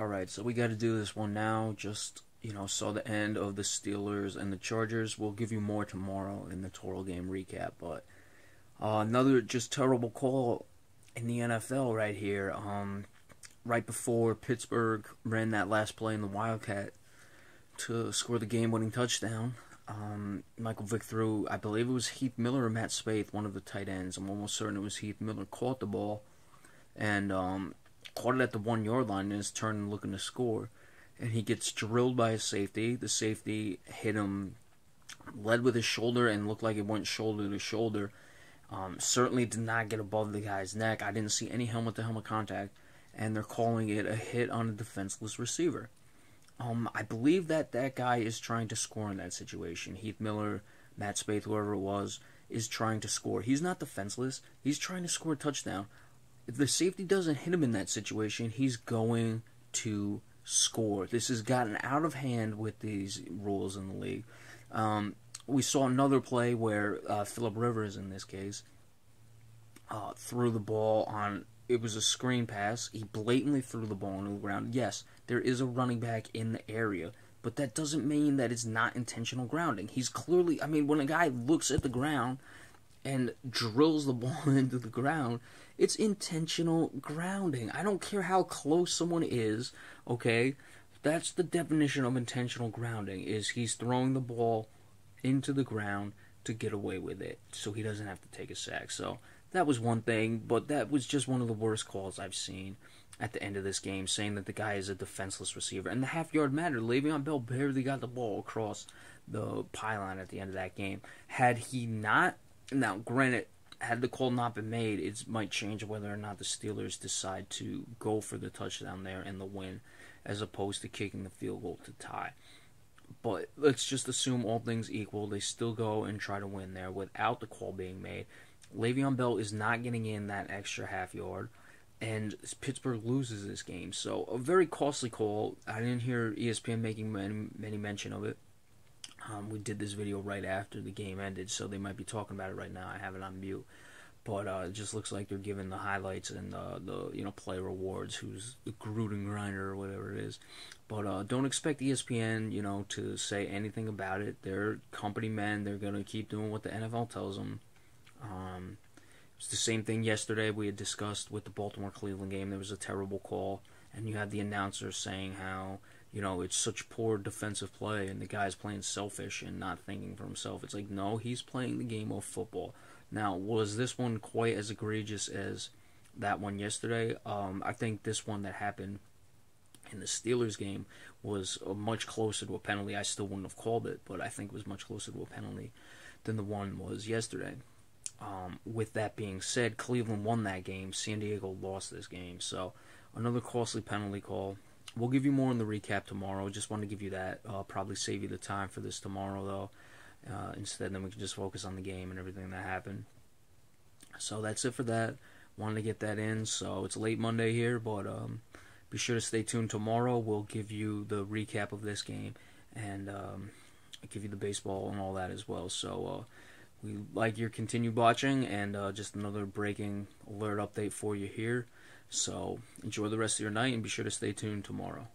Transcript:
Alright, so we got to do this one now. Just, you know, saw the end of the Steelers and the Chargers. We'll give you more tomorrow in the total game recap. But uh, another just terrible call in the NFL right here. Um, right before Pittsburgh ran that last play in the Wildcat to score the game winning touchdown. Um, Michael Vick threw, I believe it was Heath Miller or Matt Spaeth, one of the tight ends. I'm almost certain it was Heath Miller, caught the ball. And um, caught it at the one yard line and is turning looking to score. And he gets drilled by a safety. The safety hit him, led with his shoulder, and looked like it went shoulder to shoulder. Um, certainly did not get above the guy's neck. I didn't see any helmet to helmet contact, and they're calling it a hit on a defenseless receiver. Um, I believe that that guy is trying to score in that situation. Heath Miller, Matt Spaeth, whoever it was, is trying to score. He's not defenseless. He's trying to score a touchdown if the safety doesn't hit him in that situation, he's going to score. This has gotten out of hand with these rules in the league. Um, we saw another play where uh, Philip Rivers, in this case, uh, threw the ball on. It was a screen pass. He blatantly threw the ball on the ground. Yes, there is a running back in the area, but that doesn't mean that it's not intentional grounding. He's clearly. I mean, when a guy looks at the ground and drills the ball into the ground, it's intentional grounding. I don't care how close someone is, okay? That's the definition of intentional grounding is he's throwing the ball into the ground to get away with it so he doesn't have to take a sack. So that was one thing, but that was just one of the worst calls I've seen at the end of this game, saying that the guy is a defenseless receiver. And the half yard matter, Le'Veon Bell barely got the ball across the pylon at the end of that game. Had he not now, granted, had the call not been made, it might change whether or not the Steelers decide to go for the touchdown there and the win, as opposed to kicking the field goal to tie. But let's just assume all things equal, they still go and try to win there without the call being made. Le'Veon Bell is not getting in that extra half yard, and Pittsburgh loses this game. So a very costly call. I didn't hear ESPN making many, many mention of it. Um, we did this video right after the game ended, so they might be talking about it right now. I have it on mute, but uh, it just looks like they're giving the highlights and uh, the you know play rewards. Who's the Gruden grinder or whatever it is, but uh, don't expect ESPN you know to say anything about it. They're company men. They're gonna keep doing what the NFL tells them. Um, it's the same thing yesterday we had discussed with the Baltimore Cleveland game. There was a terrible call, and you had the announcer saying how you know, it's such poor defensive play and the guy's playing selfish and not thinking for himself. It's like, no, he's playing the game of football. Now, was this one quite as egregious as that one yesterday? Um, I think this one that happened in the Steelers game was much closer to a penalty. I still wouldn't have called it, but I think it was much closer to a penalty than the one was yesterday. Um, with that being said, Cleveland won that game. San Diego lost this game. So, another costly penalty call. We'll give you more in the recap tomorrow. Just want to give you that. I'll probably save you the time for this tomorrow, though. Uh, instead, then we can just focus on the game and everything that happened. So that's it for that. Wanted to get that in. So it's late Monday here, but um, be sure to stay tuned tomorrow. We'll give you the recap of this game and um, give you the baseball and all that as well. So uh, we like your continued watching and uh, just another breaking alert update for you here. So enjoy the rest of your night and be sure to stay tuned tomorrow.